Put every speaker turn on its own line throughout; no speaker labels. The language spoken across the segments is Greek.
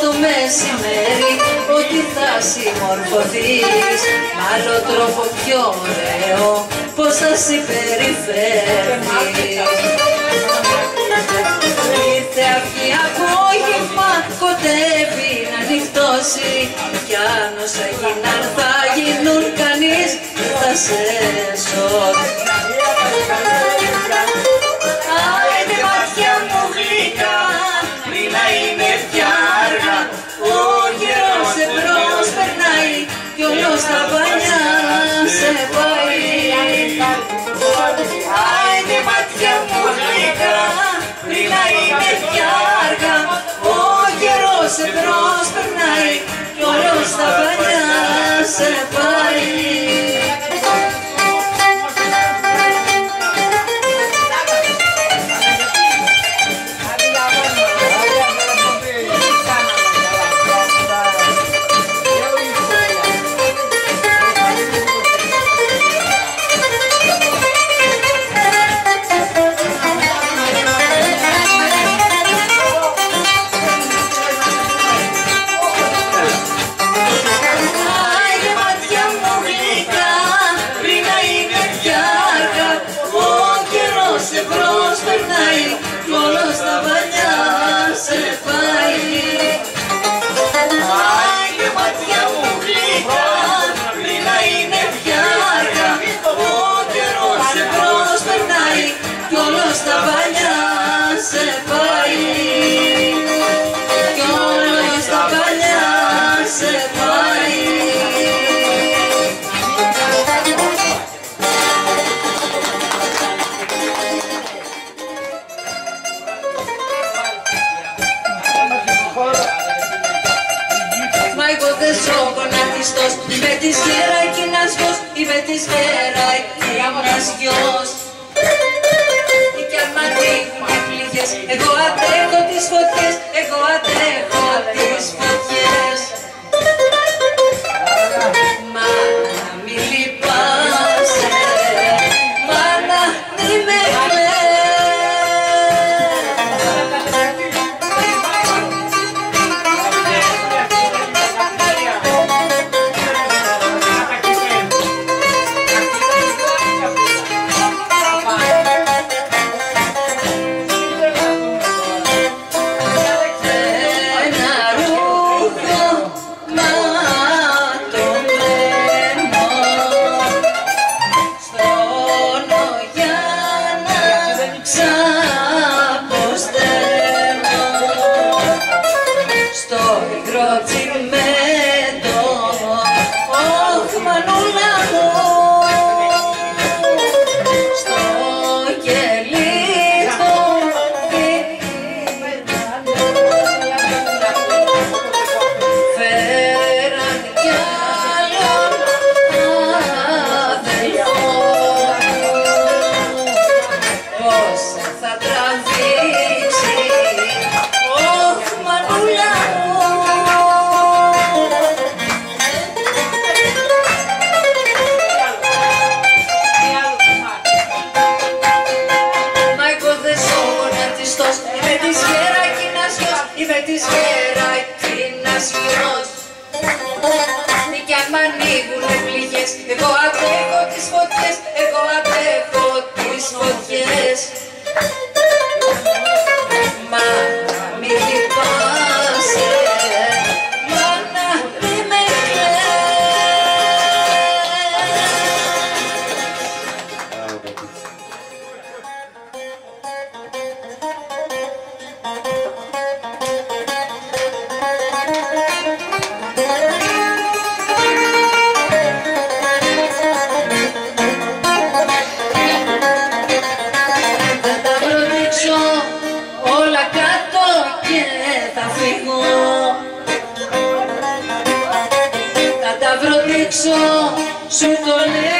στο μεσημέρι ότι θα συμμορφωθείς. Με άλλο τρόπο πιο ωραίο πως θα συμπεριφέρεις. Ήρθε αυγή απόγευμα κοντεύει να νυχτώσει κι αν όσα γίναν θα γίνουν κανείς δεν θα σε σώσει. τροπονατιστός Είμαι της Χερακίνας γιος, είμαι της Χερακίνας γιος. μ' ανοίγουνε πληγές. Εγώ αντέχω τις φωτιές, εγώ αντέχω τις φωτιές. σου το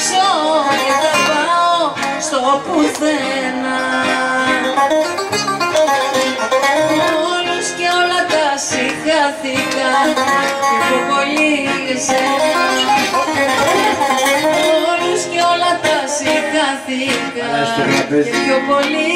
τρέξω και θα πάω στο πουθένα Όλους και όλα τα συγχάθηκα και κοκολύγεσαι Όλους και όλα τα συγχάθηκα και πιο πολύ